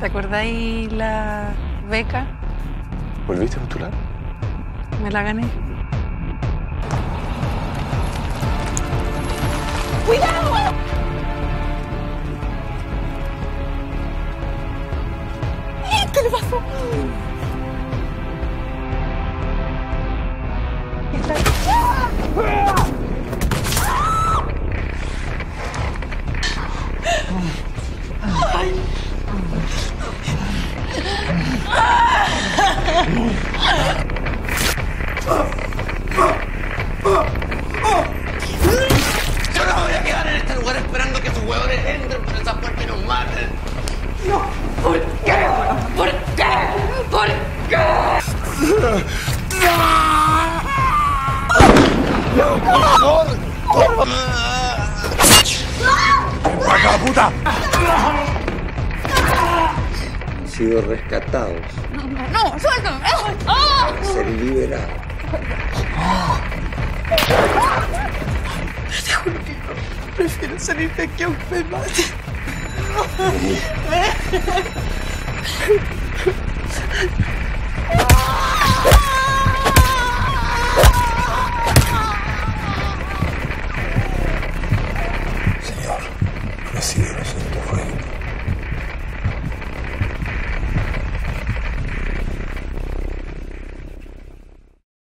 ¿Te acordáis la beca? ¿Volviste a postular? Me la gané. ¿Qué le pasó? Yo no voy a quedar en este lugar esperando que sus huevones entren por esa puerta y nos maten. ¿Por qué? ¿Por qué? ¿Por qué? ¡Acá, puta! sido rescatados. No, no, no suéltame. ¡Oh! Ser liberados. Te juro que no. Prefiero salir de aquí a un me mate. Señor, recibe